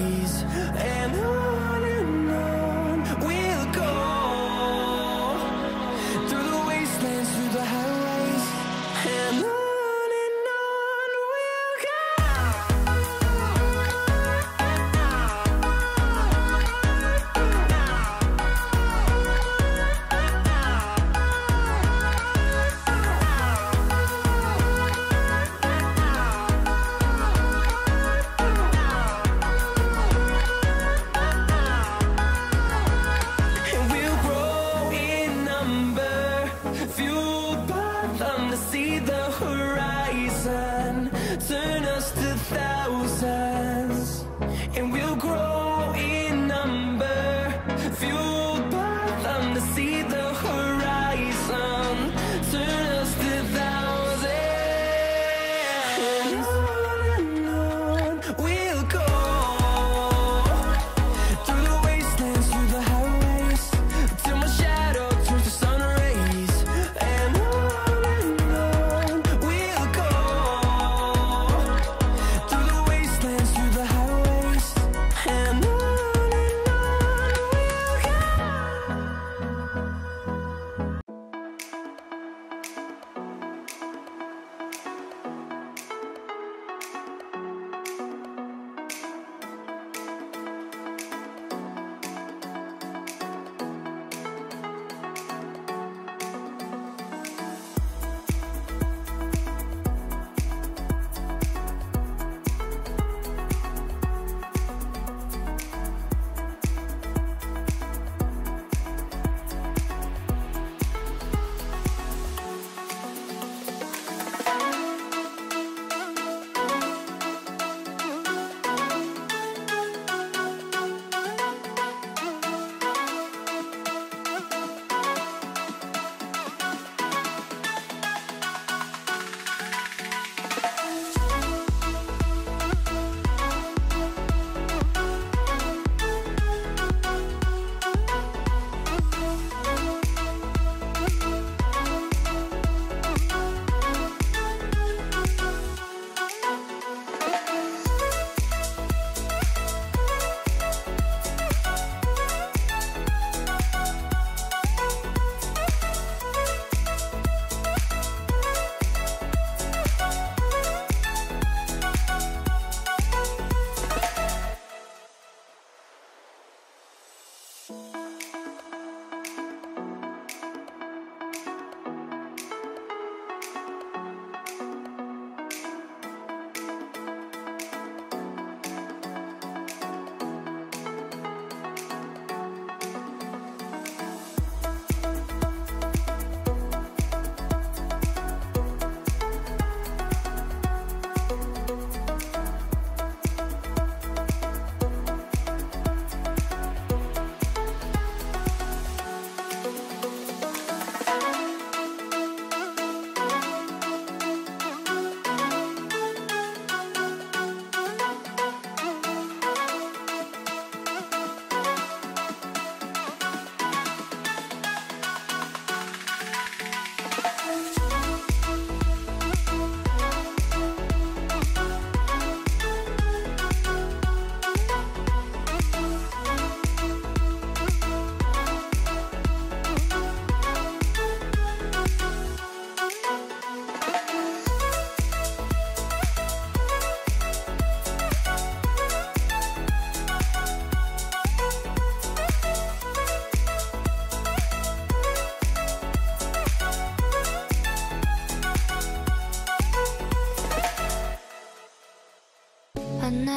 breeze and I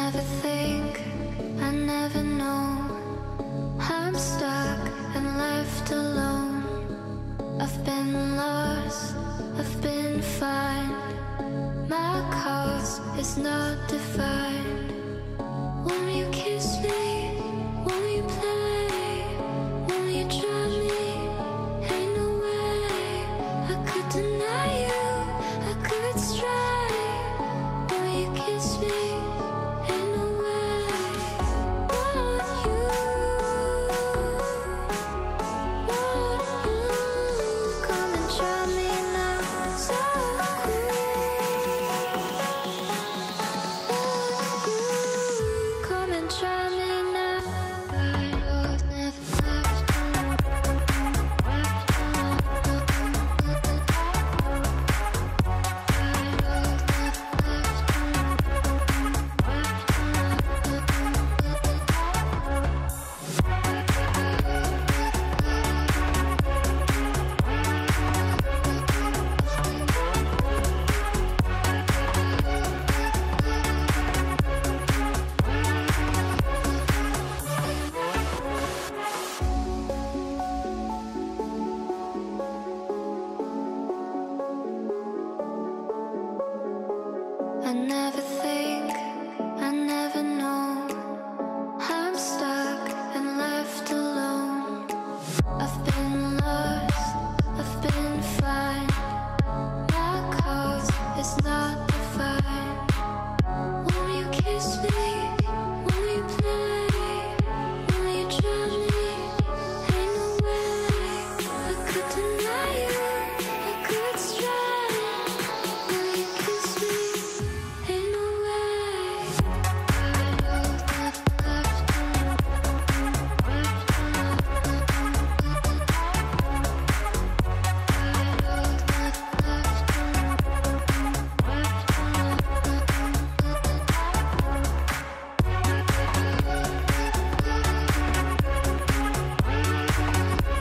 never think, I never know. I'm stuck and left alone. I've been lost, I've been fine. My cause is not defined. Won't you kiss me? Won't you play? Won't you drive me? Ain't no way I could deny you, I could strive.